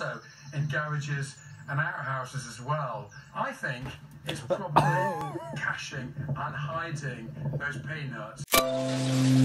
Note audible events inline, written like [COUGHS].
also in garages and outhouses as well. I think it's probably [COUGHS] caching and hiding those peanuts.